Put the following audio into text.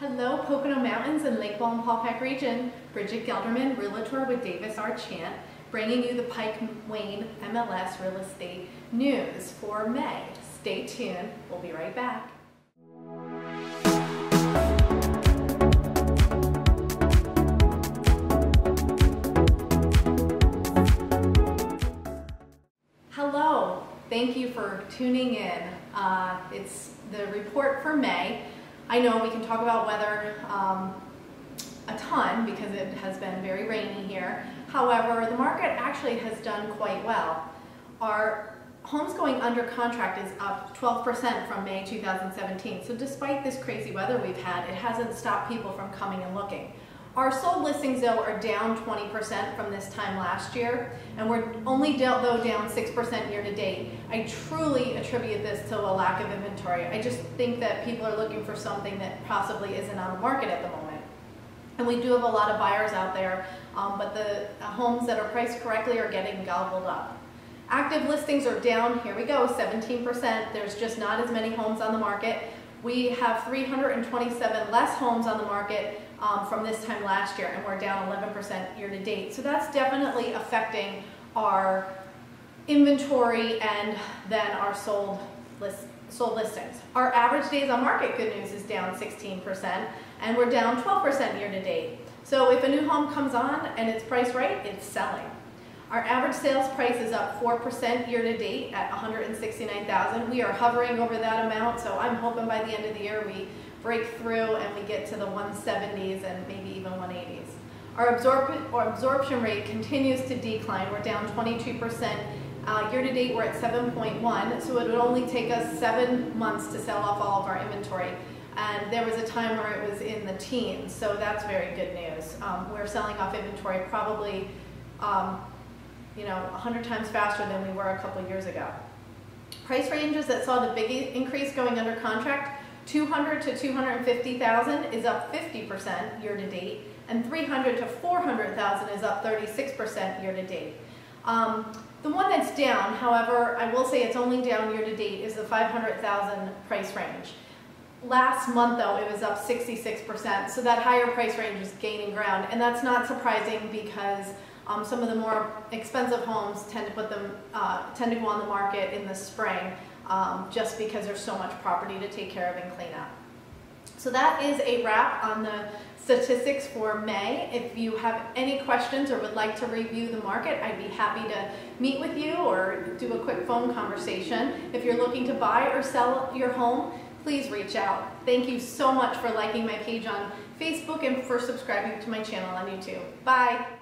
Hello, Pocono Mountains and Lake Wallenpaupack region. Bridget Gelderman, Realtor with Davis R. Chant, bringing you the Pike Wayne MLS real estate news for May. Stay tuned. We'll be right back. Hello, thank you for tuning in. Uh, it's the report for May. I know we can talk about weather um, a ton because it has been very rainy here. However, the market actually has done quite well. Our homes going under contract is up 12% from May 2017. So despite this crazy weather we've had, it hasn't stopped people from coming and looking. Our sold listings though are down 20% from this time last year, and we're only though down 6% year to date. I truly attribute this to a lack of inventory. I just think that people are looking for something that possibly isn't on the market at the moment. And we do have a lot of buyers out there, um, but the homes that are priced correctly are getting gobbled up. Active listings are down, here we go, 17%. There's just not as many homes on the market. We have 327 less homes on the market um, from this time last year, and we're down 11% year to date. So that's definitely affecting our inventory and then our sold, list, sold listings. Our average days on market, good news, is down 16%, and we're down 12% year to date. So if a new home comes on and it's priced right, it's selling. Our average sales price is up 4% year to date at 169,000. We are hovering over that amount, so I'm hoping by the end of the year we break through and we get to the 170s and maybe even 180s. Our, absorp our absorption rate continues to decline. We're down 22%. Uh, year to date, we're at 7.1, so it would only take us seven months to sell off all of our inventory. And there was a time where it was in the teens, so that's very good news. Um, we're selling off inventory probably um, you know, 100 times faster than we were a couple years ago. Price ranges that saw the big increase going under contract, 200 to 250,000 is up 50% year to date, and 300 to 400,000 is up 36% year to date. Um, the one that's down, however, I will say it's only down year to date, is the 500,000 price range. Last month, though, it was up 66%, so that higher price range is gaining ground, and that's not surprising because um, some of the more expensive homes tend to put them uh, tend to go on the market in the spring um, just because there's so much property to take care of and clean up. So that is a wrap on the statistics for May. If you have any questions or would like to review the market, I'd be happy to meet with you or do a quick phone conversation. If you're looking to buy or sell your home, please reach out. Thank you so much for liking my page on Facebook and for subscribing to my channel on YouTube. Bye.